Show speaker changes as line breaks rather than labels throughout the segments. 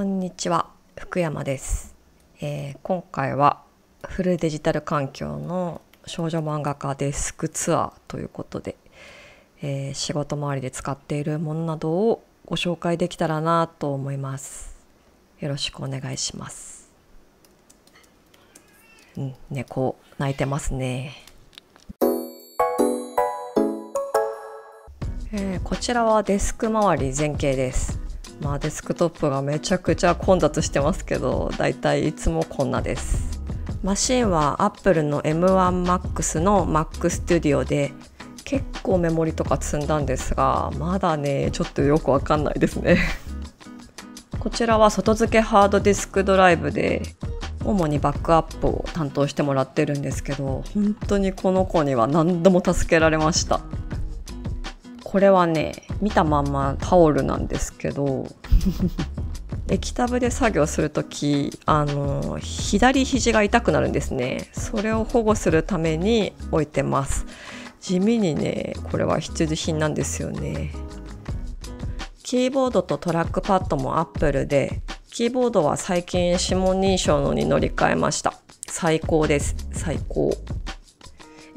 こんにちは福山です、えー今回はフルデジタル環境の少女漫画家デスクツアーということで、えー仕事周りで使っているものなどをご紹介できたらなと思います。よろしくお願いします。うん猫泣いてますね。えーこちらはデスク周り前景です。まあデスクトップがめちゃくちゃ混雑してますけど、だいたいいつもこんなです。マシンは Apple の M1Max の Mac Studio で結構メモリとか積んだんですが、まだね、ちょっとよくわかんないですね。こちらは外付けハードディスクドライブで主にバックアップを担当してもらってるんですけど本当にこの子には何度も助けられましたこれはね見たまんまタオルなんですけど 液タブで作業する時あの左肘が痛くなるんですね。それを保護するために置いてます。地味にねこれは必需品なんですよね。キーボードとトラックパッドも Apple でキーボードは最近指紋認証のに乗り換えました。最高です。最高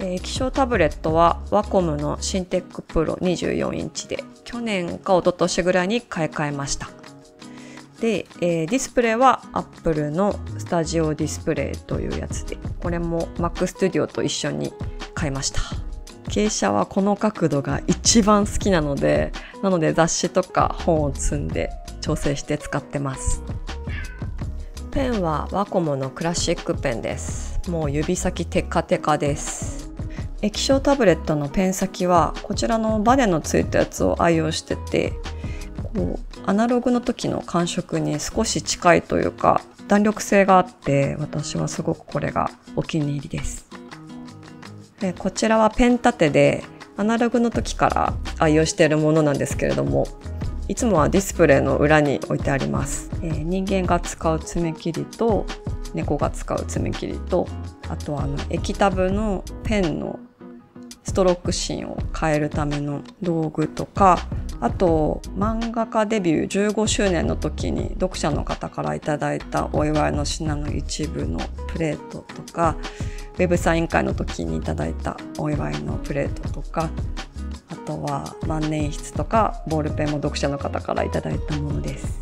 えー液晶タブレットはワコムの Cintiq Pro 24インチで去年か一昨年ぐらいに買い替えました。で、えーディスプレイは Apple の Studio Display というやつでこれも Mac Studio と一緒に買いました。傾斜はこの角度が一番好きなのでなので雑誌とか本を積んで調整して使ってます。ペンはワコムのクラシックペンです。もう指先テカテカです。液晶タブレットのペン先はこちらのバネのついたやつを愛用しててこうアナログの時の感触に少し近いというか弾力性があって私はすごくこれがお気に入りです。でこちらはペン立てでアナログの時から愛用しているものなんですけれどもいつもはディスプレイの裏に置いてあります、えー人間が使う爪切りと猫が使う爪切りとあとはあの液タブのペンのストローク芯を変えるための道具とかあと漫画家デビュー15周年の時に読者の方からいただいたお祝いの品の一部のプレートとかウェブサイン会の時にいただいたお祝いのプレートとかあとは万年筆とかボールペンも読者の方からいただいたものです。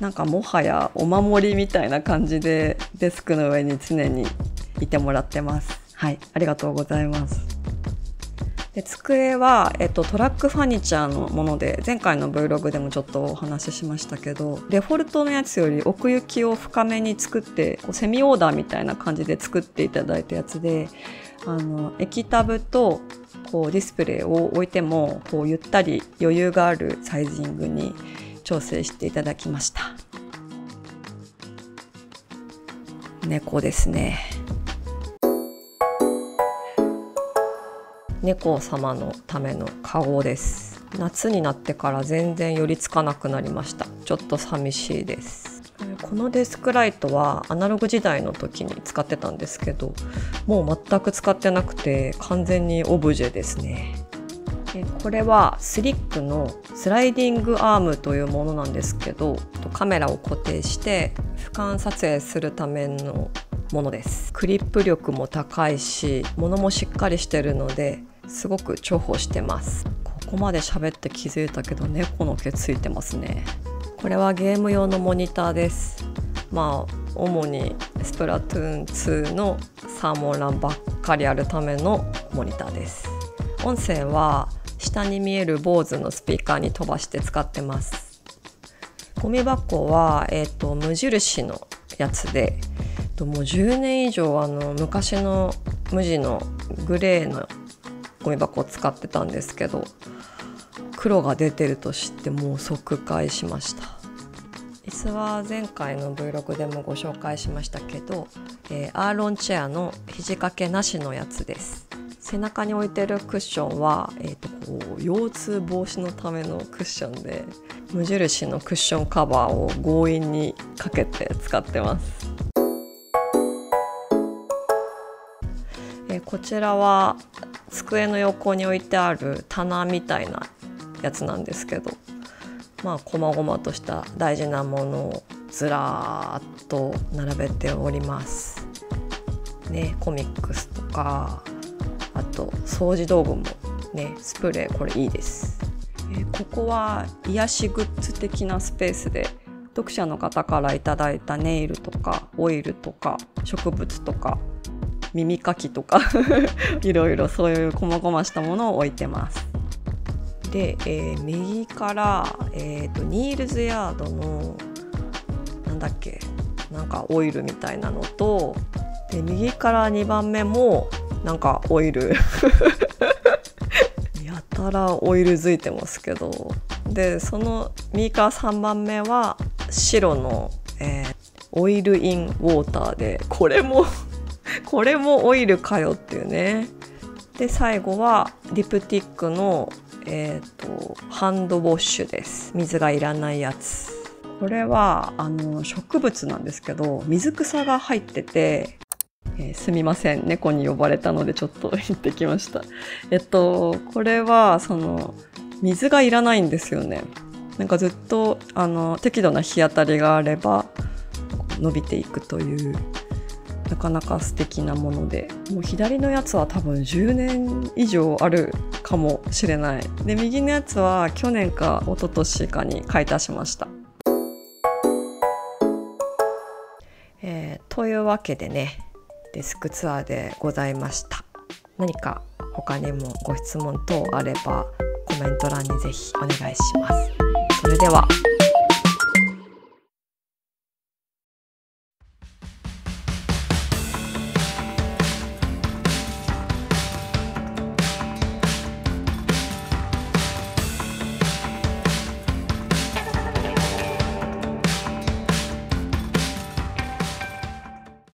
なんかもはやお守りみたいな感じでデスクの上に常にいてもらってます。はいありがとうございます。で机は、えっと、トラックファニチャーのもので前回の Vlog でもちょっとお話ししましたけどデフォルトのやつより奥行きを深めに作ってこうセミオーダーみたいな感じで作っていただいたやつであの液タブとこうディスプレイを置いてもこうゆったり余裕があるサイジングに調整していただきました。猫ですね。猫様のためのカゴです。夏になってから全然寄りつかなくなりました。ちょっと寂しいです。このデスクライトはアナログ時代の時に使ってたんですけどもう全く使ってなくて完全にオブジェですね。これはスリックのスライディングアームというものなんですけどカメラを固定して俯瞰撮影するためのものです。クリップ力も高いし物もしっかりしてるのですごく重宝してます。ここまで喋って気づいたけど猫の毛ついてますね。これはゲーム用のモニターです。まあ主にスプラトゥーン2のサーモンランばっかりあるためのモニターです。音声は下に見える坊主のスピーカーに飛ばして使ってます。ゴミ箱は、えー、と無印のやつでともう10年以上あの昔の無地のグレーのゴミ箱を使ってたんですけど黒が出てると知ってもう即買いしました。椅子は前回の Vlog でもご紹介しましたけど、えーアーロンチェアの肘掛けなしのやつです。背中に置いてるクッションは、えー、とこう腰痛防止のためのクッションで無印のクッションカバーを強引にかけて使ってます。こちらは机の横に置いてある棚みたいなやつなんですけどまあ細々とした大事なものをずらーっと並べております。ねコミックスとかあと掃除道具もねスプレーこれいいです。えここは癒しグッズ的なスペースで読者の方からいいたネイルとかオイルとか植物とか耳かきとか いろいろそういう細々したものを置いてます。で、えー、右から、えーと、ニールズヤードのなんだっけなんかオイルみたいなのとで右から2番目もなんかオイル やたらオイルづいてますけどでその右から3番目は白の、えー、オイルインウォーターでこれもこれもオイルかよっていうね。で最後はリプティックのえーと、ハンドウォッシュです。水がいらないやつ。これはあの植物なんですけど水草が入ってて、えー、すみません猫に呼ばれたのでちょっと行ってきました。えっとこれはその水がいらないんですよね。なんかずっとあの適度な日当たりがあれば伸びていくというなかなか素敵なものでもう左のやつは多分10年以上あるかもしれない。で右のやつは去年か一昨年かに買い足しました、えー、というわけでねデスクツアーでございました。何か他にもご質問等あればコメント欄にぜひお願いします。それでは。